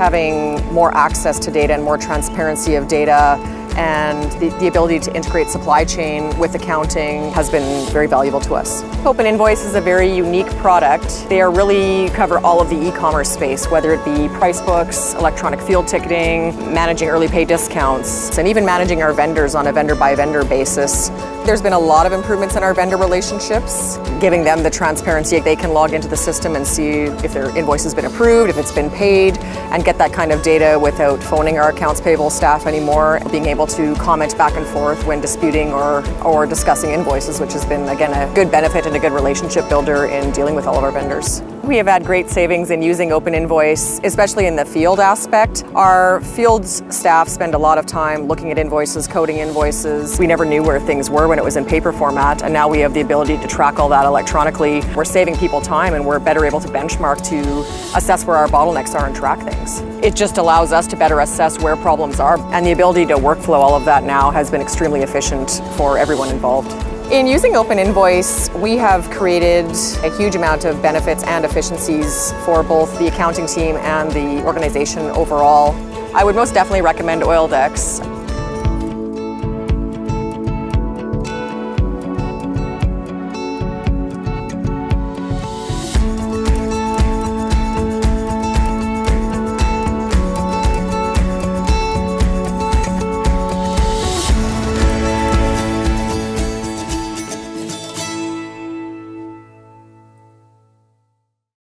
Having more access to data and more transparency of data and the, the, ability to integrate supply chain with accounting has been very valuable to us. Open Invoice is a very unique product. They are really cover all of the e-commerce space, whether it be price books, electronic field ticketing, managing early pay discounts, and even managing our vendors on a vendor by vendor basis. There's been a lot of improvements in our vendor relationships, giving them the transparency they can log into the system and see if their invoice has been approved, if it's been paid, and get that kind of data without phoning our accounts payable staff anymore, being able to comment back and forth when disputing or, or discussing invoices, which has been, again, a good benefit and a good relationship builder in dealing with all of our vendors. We have had great savings in using Open Invoice, especially in the field aspect. Our field staff spend a lot of time looking at invoices, coding invoices. We never knew where things were when it was in paper format, and now we have the ability to track all that electronically. We're saving people time and we're better able to benchmark to assess where our bottlenecks are and track things. It just allows us to better assess where problems are, and the ability to workflow all of that now has been extremely efficient for everyone involved. In using Open Invoice, we have created a huge amount of benefits and efficiencies for both the accounting team and the organization overall. I would most definitely recommend OilDex.